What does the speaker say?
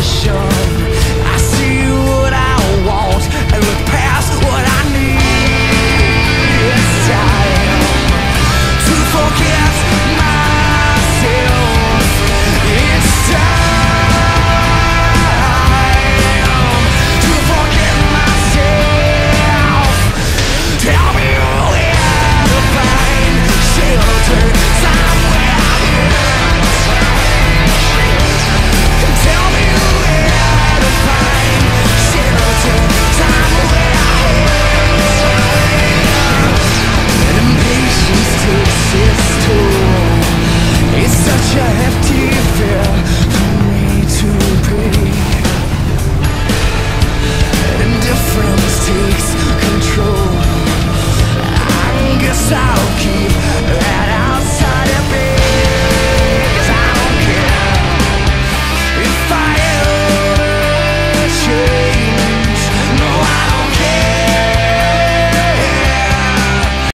condition